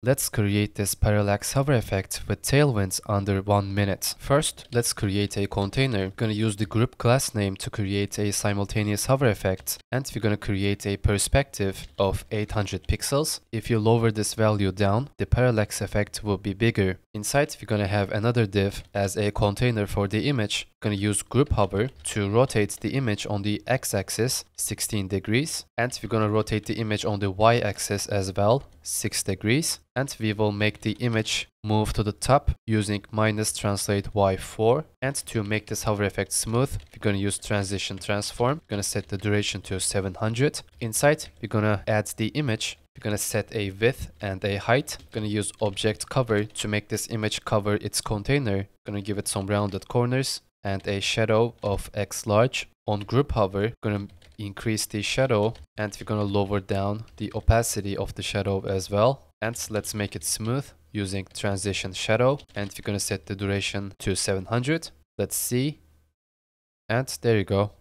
Let's create this parallax hover effect with tailwinds under 1 minute. First, let's create a container. We're to use the group class name to create a simultaneous hover effect and we're to create a perspective of 800 pixels. If you lower this value down, the parallax effect will be bigger. Inside, we're to have another div as a container for the image. To use group hover to rotate the image on the x-axis 16 degrees and we're to rotate the image on the y-axis as well 6 degrees and we will make the image move to the top using minus translate y4 and to make this hover effect smooth we're going to use transition transform. We're going to set the duration to 700 inside we're going to add the image. We're going to set a width and a height. We're going to use object cover to make this image cover its container. We're going to give it some rounded corners and a shadow of x large on group hover to increase the shadow and we're going to lower down the opacity of the shadow as well. And let's make it smooth using transition shadow and we're going to set the duration to 700 let's see. And there you go